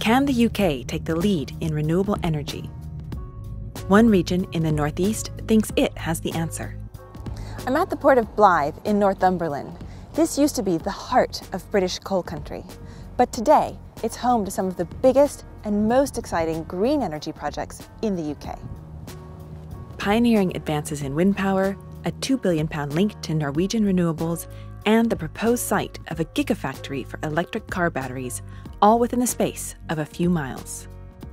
Can the UK take the lead in renewable energy? One region in the northeast thinks it has the answer. I'm at the port of Blyth in Northumberland. This used to be the heart of British coal country, but today it's home to some of the biggest and most exciting green energy projects in the UK. Pioneering advances in wind power, a £2 billion link to Norwegian renewables, and the proposed site of a gigafactory for electric car batteries, all within the space of a few miles.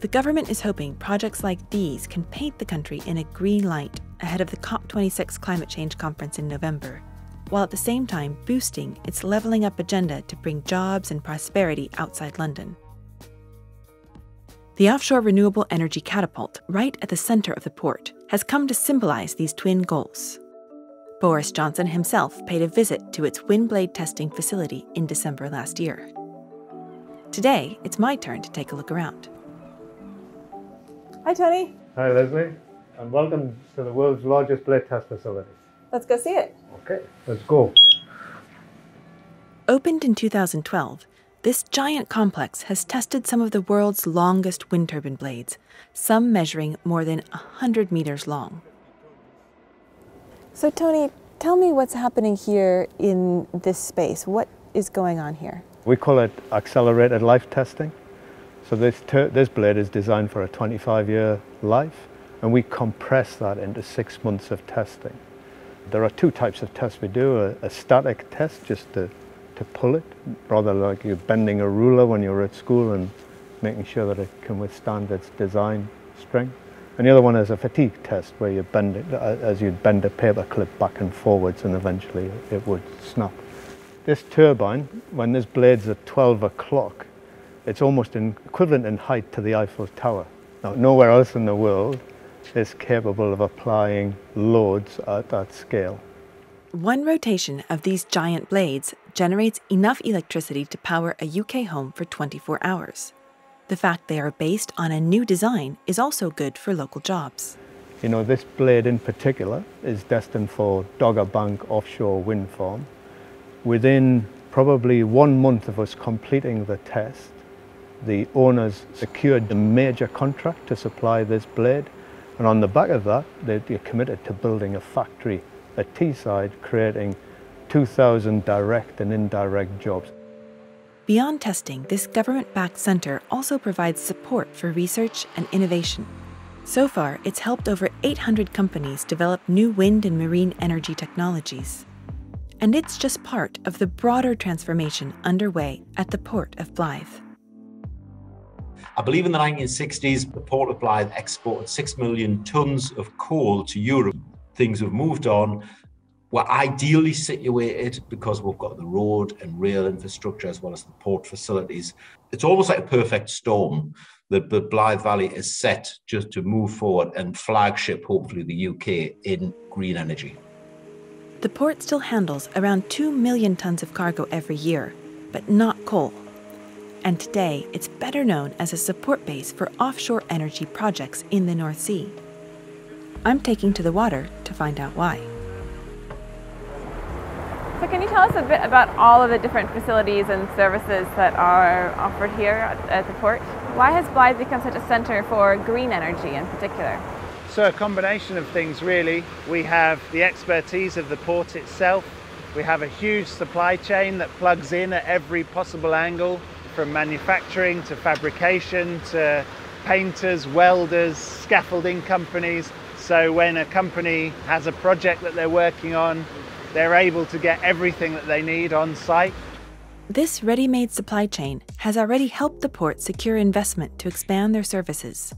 The government is hoping projects like these can paint the country in a green light ahead of the COP26 climate change conference in November, while at the same time boosting its levelling up agenda to bring jobs and prosperity outside London. The offshore renewable energy catapult, right at the centre of the port, has come to symbolise these twin goals. Boris Johnson himself paid a visit to its wind blade testing facility in December last year. Today, it's my turn to take a look around. Hi, Tony. Hi, Leslie, and welcome to the world's largest blade test facility. Let's go see it. Okay, let's go. Opened in 2012, this giant complex has tested some of the world's longest wind turbine blades, some measuring more than 100 meters long. So, Tony, tell me what's happening here in this space. What is going on here? We call it accelerated life testing. So this, this blade is designed for a 25-year life, and we compress that into six months of testing. There are two types of tests we do, a, a static test just to, to pull it, rather like you're bending a ruler when you're at school and making sure that it can withstand its design strength. And the other one is a fatigue test where you bend it uh, as you'd bend a paper clip back and forwards and eventually it would snap. This turbine, when this blade's at 12 o'clock, it's almost equivalent in height to the Eiffel Tower. Now, nowhere else in the world is capable of applying loads at that scale. One rotation of these giant blades generates enough electricity to power a UK home for 24 hours. The fact they are based on a new design is also good for local jobs. You know, this blade in particular is destined for Dogger Bank offshore wind farm. Within probably one month of us completing the test, the owners secured a major contract to supply this blade. And on the back of that, they're committed to building a factory at Teesside, creating 2,000 direct and indirect jobs. Beyond testing, this government backed centre also provides support for research and innovation. So far, it's helped over 800 companies develop new wind and marine energy technologies. And it's just part of the broader transformation underway at the Port of Blyth. I believe in the 1960s, the Port of Blyth exported 6 million tonnes of coal to Europe. Things have moved on. We're ideally situated because we've got the road and rail infrastructure as well as the port facilities. It's almost like a perfect storm. The, the Blyth Valley is set just to move forward and flagship, hopefully, the UK in green energy. The port still handles around 2 million tonnes of cargo every year, but not coal. And today, it's better known as a support base for offshore energy projects in the North Sea. I'm taking to the water to find out why. So can you tell us a bit about all of the different facilities and services that are offered here at, the port? Why has Blyth become such a centre for green energy in particular? So a combination of things really. We have the expertise of the port itself. We have a huge supply chain that plugs in at every possible angle from manufacturing to fabrication to painters, welders, scaffolding companies. So when a company has a project that they're working on, they're able to get everything that they need on site. This ready made supply chain has already helped the port secure investment to expand their services,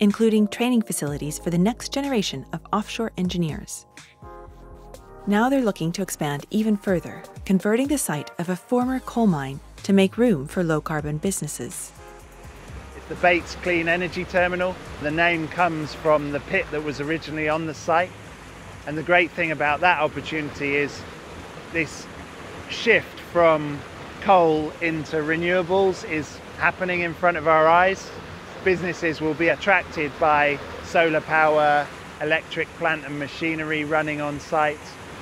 including training facilities for the next generation of offshore engineers. Now they're looking to expand even further, converting the site of a former coal mine to make room for low carbon businesses. It's the Bates Clean Energy Terminal. The name comes from the pit that was originally on the site and the great thing about that opportunity is this shift from coal into renewables is happening in front of our eyes. Businesses will be attracted by solar power, electric plant and machinery running on site,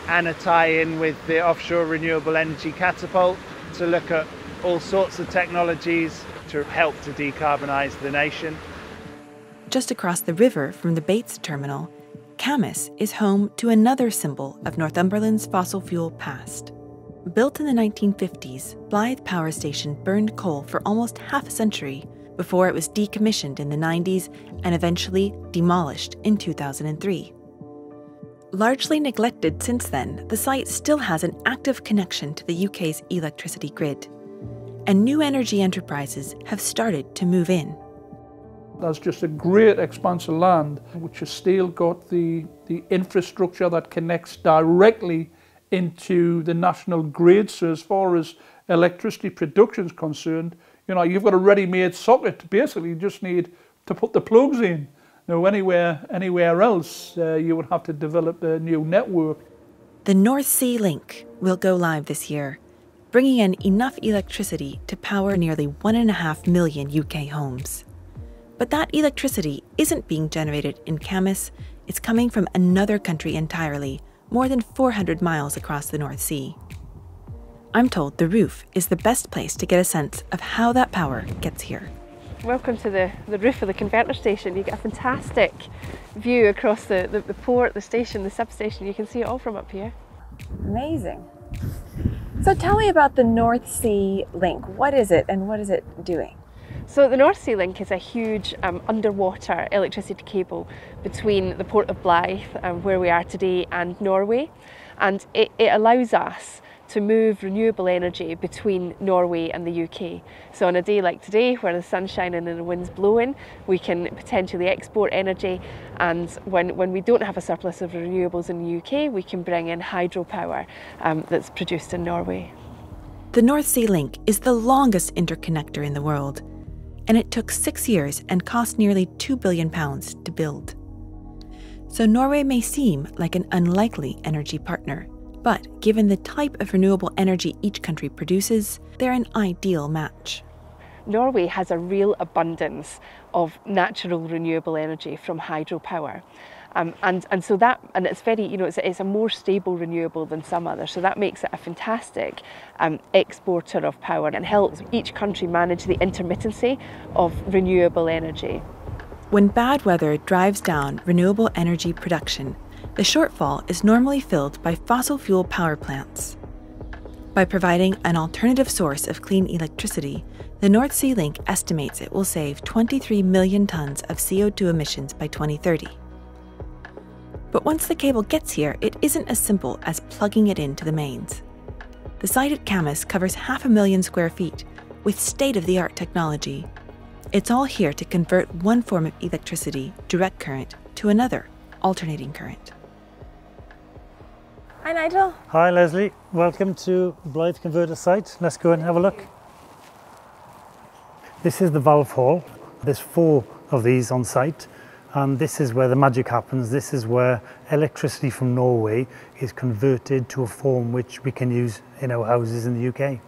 and a tie-in with the offshore renewable energy catapult to look at all sorts of technologies to help to decarbonise the nation. Just across the river from the Bates terminal, Cambois is home to another symbol of Northumberland's fossil fuel past. Built in the 1950s, Blyth Power Station burned coal for almost half a century before it was decommissioned in the 90s and eventually demolished in 2003. Largely neglected since then, the site still has an active connection to the UK's electricity grid. And new energy enterprises have started to move in. There's just a great expanse of land which has still got the, the infrastructure that connects directly into the national grid. So as far as electricity production is concerned, you know, you've got a ready-made socket. Basically, you just need to put the plugs in. Now, anywhere, anywhere else, uh, you would have to develop a new network. The North Sea Link will go live this year, bringing in enough electricity to power nearly 1.5 million UK homes. But that electricity isn't being generated in Cambois, it's coming from another country entirely, more than 400 miles across the North Sea. I'm told the roof is the best place to get a sense of how that power gets here. Welcome to the, the roof of the converter station. You get a fantastic view across the, the, the port, the station, the substation. You can see it all from up here. Amazing. So tell me about the North Sea Link. What is it and what is it doing? So the North Sea Link is a huge um, underwater electricity cable between the port of Blyth, um, where we are today, and Norway. And it, it allows us to move renewable energy between Norway and the UK. So on a day like today where the sun's shining and the wind's blowing, we can potentially export energy and when, when we don't have a surplus of renewables in the UK, we can bring in hydropower um, that's produced in Norway. The North Sea Link is the longest interconnector in the world and it took six years and cost nearly £2 billion to build. So Norway may seem like an unlikely energy partner, but given the type of renewable energy each country produces, they're an ideal match. Norway has a real abundance of natural renewable energy from hydropower. Um, and, and so that, and it's very, you know, it's, it's, a more stable renewable than some others. So that makes it a fantastic um, exporter of power and helps each country manage the intermittency of renewable energy. When bad weather drives down renewable energy production, the shortfall is normally filled by fossil fuel power plants. By providing an alternative source of clean electricity, the North Sea Link estimates it will save 23 million tons of CO2 emissions by 2030. But once the cable gets here, it isn't as simple as plugging it into the mains. The site at Cambois covers half a million square feet with state of the art technology. It's all here to convert one form of electricity, direct current, to another, alternating current. Hi, Nigel. Hi, Leslie. Welcome to Blyth Converter site. Let's go and have a look. This is the valve hall. There's four of these on site and this is where the magic happens. This is where electricity from Norway is converted to a form which we can use in our houses in the UK.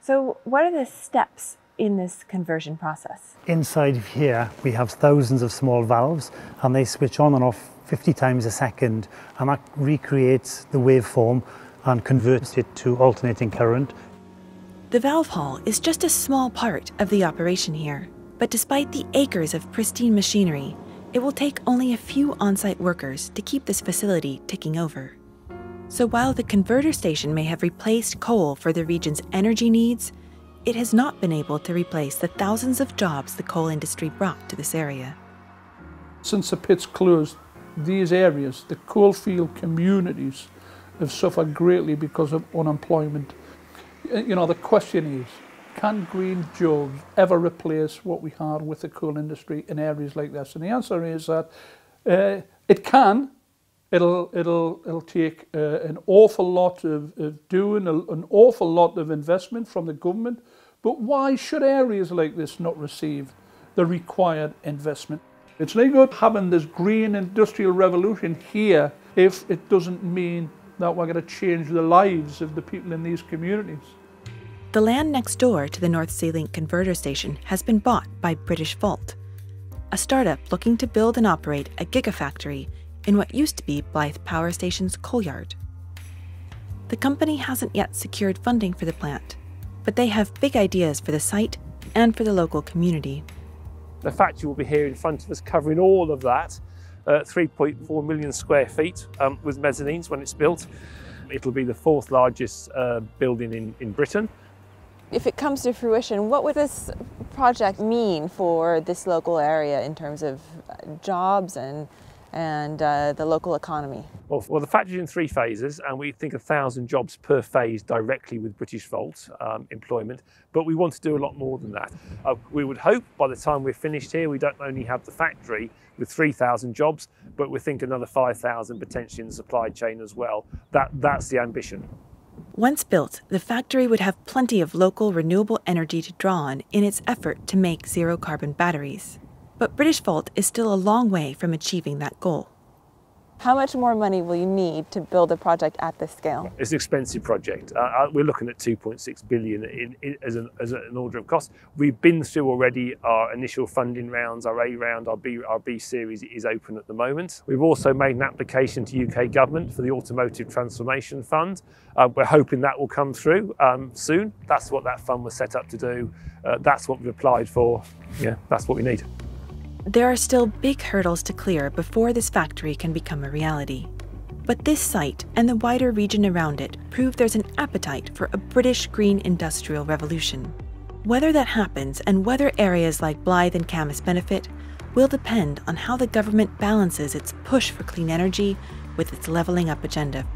So what are the steps in this conversion process? Inside here we have thousands of small valves and they switch on and off 50 times a second and that recreates the waveform and converts it to alternating current. The valve hall is just a small part of the operation here, but despite the acres of pristine machinery, it will take only a few on site workers to keep this facility ticking over. So while the converter station may have replaced coal for the region's energy needs, it has not been able to replace the thousands of jobs the coal industry brought to this area. Since the pits closed, these areas, the coalfield communities, have suffered greatly because of unemployment. You know, the question is, can green jobs ever replace what we had with the coal industry in areas like this? And the answer is that uh, it can. It'll, it'll, it'll take uh, an awful lot of, of doing, a, an awful lot of investment from the government. But why should areas like this not receive the required investment? It's no good having this green industrial revolution here if it doesn't mean that we're going to change the lives of the people in these communities. The land next door to the North Sea Link converter station has been bought by British Britishvolt, a startup looking to build and operate a gigafactory in what used to be Blyth Power Station's coal yard. The company hasn't yet secured funding for the plant, but they have big ideas for the site and for the local community. The factory will be here in front of us covering all of that, uh, 3.4 million square feet um, with mezzanines when it's built. It'll be the fourth largest uh, building in, in Britain. If it comes to fruition, what would this project mean for this local area in terms of jobs and and uh, the local economy? Well, well, the factory's in three phases, and we think a thousand jobs per phase directly with Britishvolt um, employment. But we want to do a lot more than that. Uh, we would hope by the time we're finished here, we don't only have the factory with 3,000 jobs, but we think another 5,000 potentially in the supply chain as well. That, that's the ambition. Once built, the factory would have plenty of local renewable energy to draw on in its effort to make zero carbon batteries. But British Britishvolt is still a long way from achieving that goal. How much more money will you need to build a project at this scale? It's an expensive project. Uh, uh we're looking at 2.6 billion in, in, as, an, as, an, order of cost. We've been through already our initial funding rounds. Our A round, our B, our B series is open at the moment. We've also made an application to UK government for the Automotive Transformation Fund. Uh, we're hoping that will come through um, soon. That's what that fund was set up to do. Uh, that's what we've applied for. Yeah, that's what we need. There are still big hurdles to clear before this factory can become a reality. But this site and the wider region around it prove there's an appetite for a British green industrial revolution. Whether that happens and whether areas like Blyth and Cambois benefit will depend on how the government balances its push for clean energy with its levelling up agenda.